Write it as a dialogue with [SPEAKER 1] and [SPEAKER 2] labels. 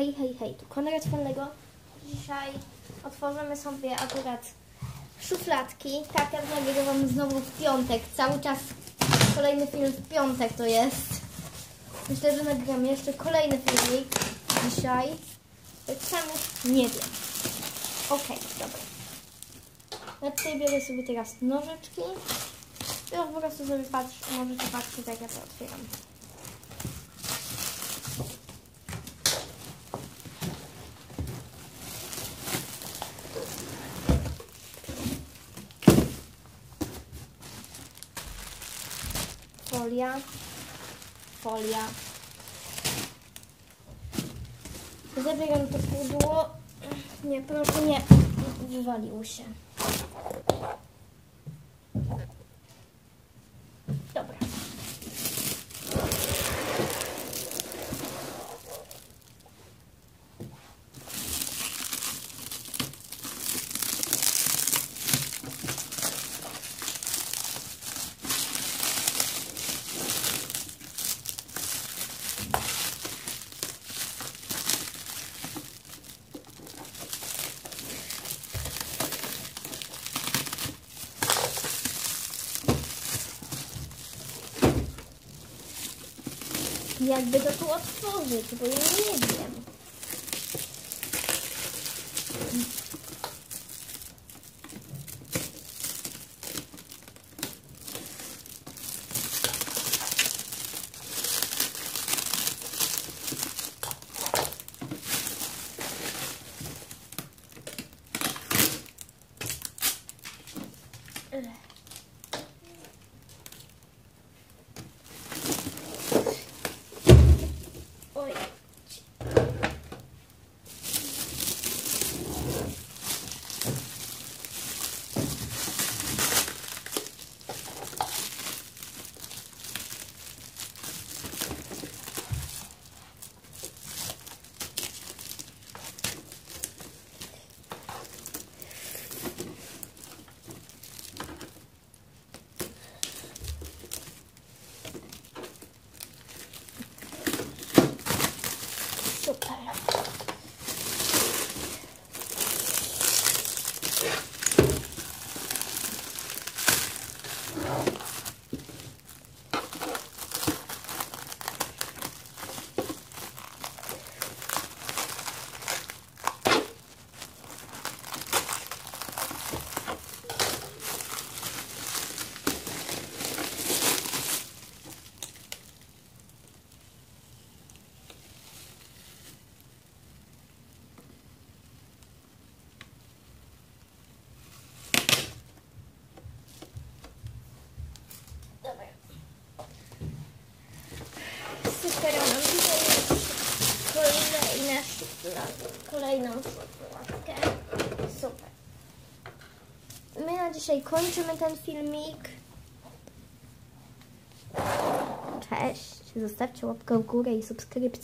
[SPEAKER 1] Hej, hej, hej, tu Konrad Fallego. Dzisiaj otworzymy sobie akurat szufladki. Tak, jak nagrywam znowu w piątek. Cały czas kolejny film w piątek to jest. Myślę, że nagram jeszcze kolejny filmik dzisiaj. Tak sam nie wiem. Okej, dobra. Ja tutaj biorę sobie teraz nożyczki. I po prostu sobie patrz, możecie patrzeć jak ja to otwieram. Folia, folia. Zabieram to pudło. Nie, proszę nie. Wywaliło się. Jakby to tu otworzyć, bo ja nie wiem. Ech. Kolejną szufladkę. Super. My na dzisiaj kończymy ten filmik. Cześć. Zostawcie łapkę w górę i subskrypcję.